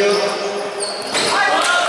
you.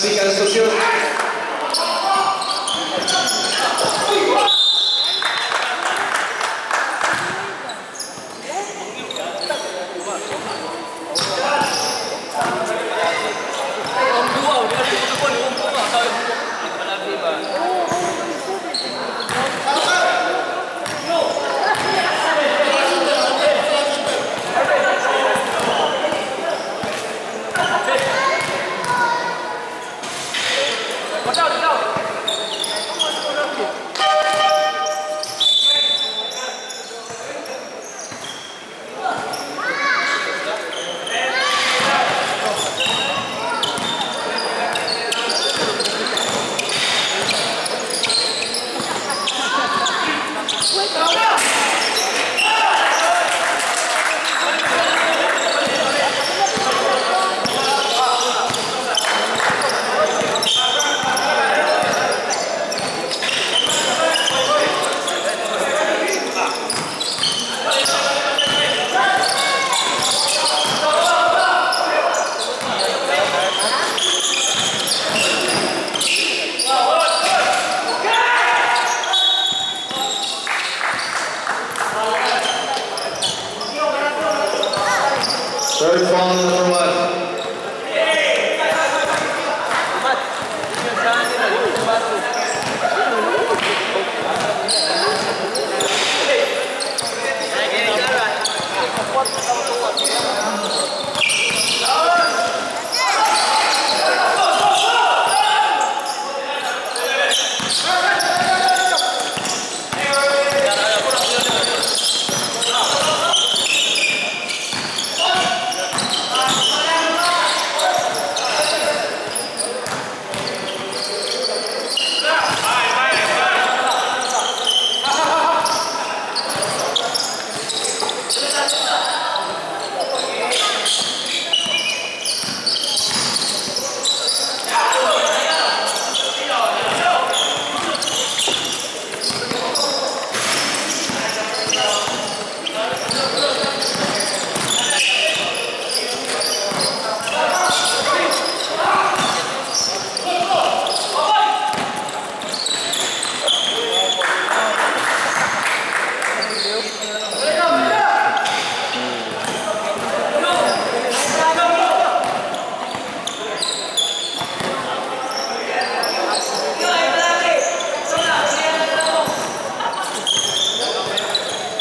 Falsica situación. Third ball on the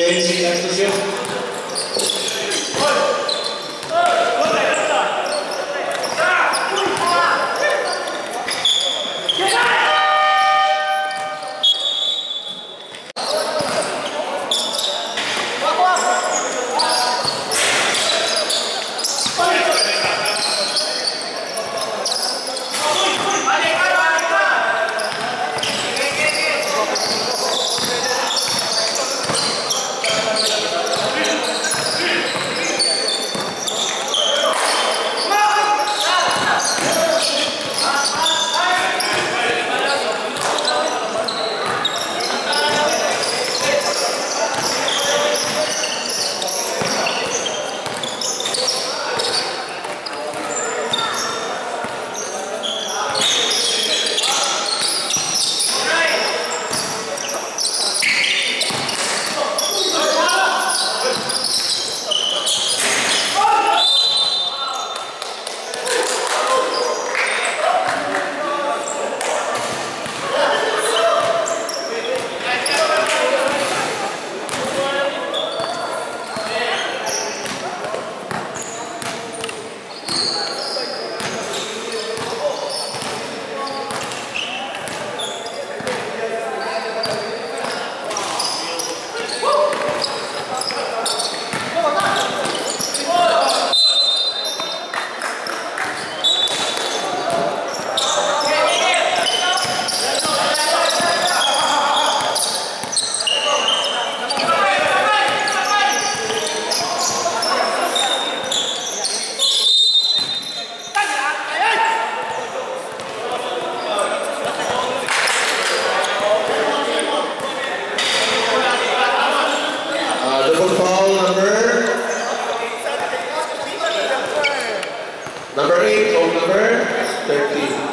10 seconds to Number 8, over number 13.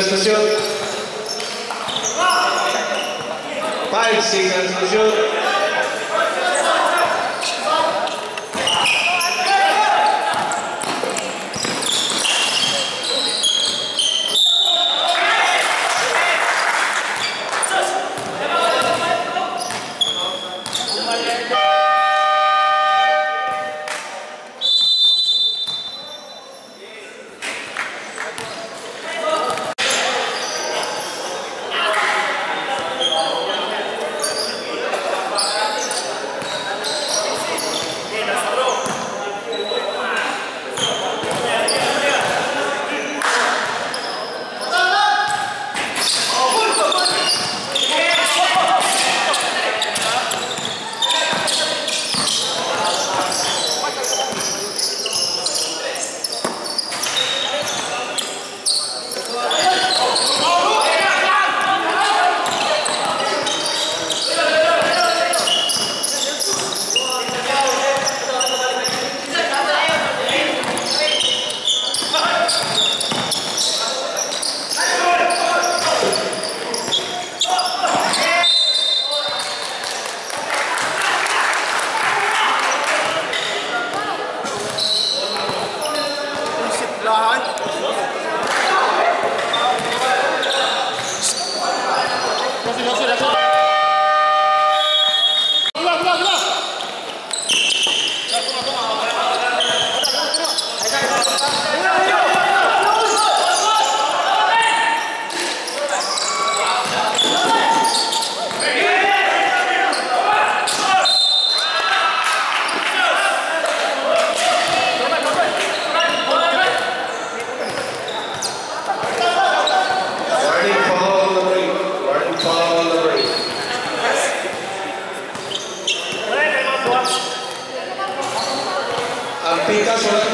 10 seconds to 继续来 Gracias.